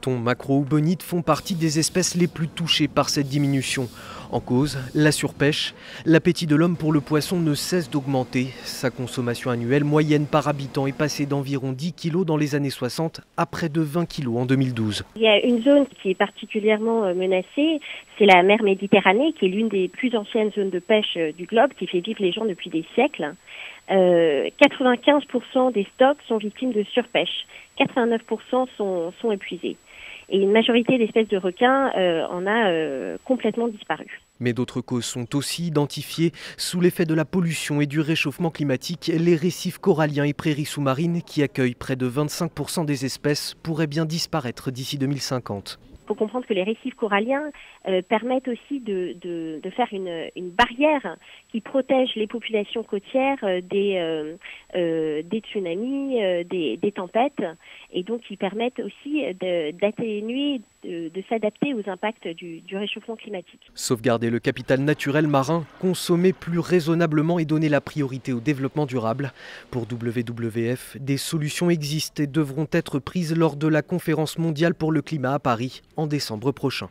thon, macro ou bonite font partie des espèces les plus touchées par cette diminution. En cause, la surpêche. L'appétit de l'homme pour le poisson ne cesse d'augmenter. Sa consommation annuelle moyenne par habitant est passée d'environ 10 kg dans les années 60 à près de 20 kg en 2012. Il y a une zone qui est particulièrement euh, menacée, c'est la mer Méditerranée, qui est l'une des plus anciennes zones de pêche euh, du globe, qui fait vivre les gens depuis des siècles. 95% des stocks sont victimes de surpêche. 89% sont, sont épuisés. Et une majorité d'espèces de requins euh, en a euh, complètement disparu. Mais d'autres causes sont aussi identifiées. Sous l'effet de la pollution et du réchauffement climatique, les récifs coralliens et prairies sous-marines, qui accueillent près de 25% des espèces, pourraient bien disparaître d'ici 2050 faut comprendre que les récifs coralliens euh, permettent aussi de, faire une, barrière qui protège les populations côtières euh, des, euh, des tsunamis, des, tempêtes, et donc qui permettent aussi d'atténuer, de, s'adapter aux impacts du réchauffement climatique. Sauvegarder le capital naturel marin, consommer plus raisonnablement et donner la priorité au développement durable. Pour WWF, des solutions existent et devront être prises lors de la conférence mondiale pour le climat à Paris en décembre prochain.